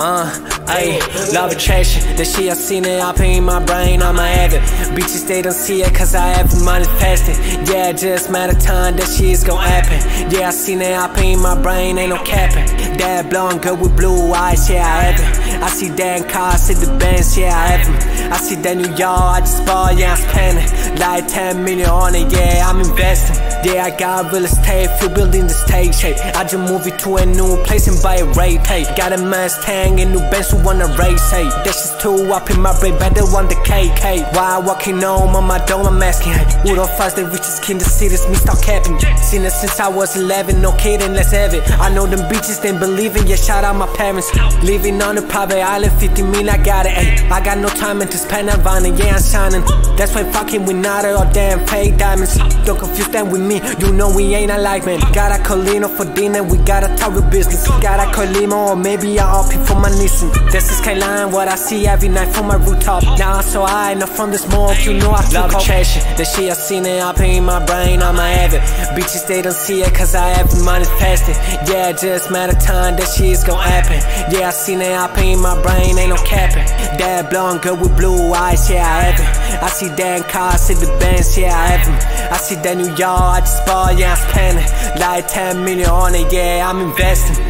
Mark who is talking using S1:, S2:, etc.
S1: Uh, ayy, law of attraction. The shit I seen it up in my brain, I'ma have it. Bitches, they don't see it cause I haven't manifested. Yeah, just matter time, that shit's gon' happen. Yeah, I seen it up in my brain, ain't no capping. That blonde girl with blue eyes, yeah, I have it. I see that car, I see the bands, yeah, I have them. I see that New York, I just bought, yeah, I'm spending. Like 10 million on it, yeah, I'm investing. Yeah, I got real estate, feel building the stage shape. I just move it to a new place and buy a rate hey Got a Mustang and new Benz who wanna race, hey. That's just too up in my brain, better want the KK. Why walking home on my dome, I'm asking, hey. Who the fuck's the richest kid in the city? Me start capping. Seen it since I was 11, no kidding, let's have it. I know them bitches, they believing, yeah, shout out my parents. Living on a private island, 50 mean I got it, hey. I got no time to spend Havana, yeah, I'm shining. That's why fucking with not all damn fake diamonds. Don't confuse them with me, you know we ain't alike, man. Gotta call Lino for dinner, we gotta talk with business. Gotta call Limo, or maybe I'll opt for my Nissan. This is skyline, what I see every night from my rooftop. Now I'm so high, not from the smoke, you know I feel Law of attraction, the shit I seen it up in my brain, I'ma have it. Bitches, they don't see it cause I haven't manifested. Yeah, just matter time, that shit's gon' happen. Yeah, I seen it up in my brain, ain't no capping. That blonde girl with blue eyes, yeah, I have it. I see that car, I see the bands, yeah, I have them. I see that New York, I just bought, yeah, I'm spending. Like 10 million on it, yeah, I'm investing.